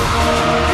Música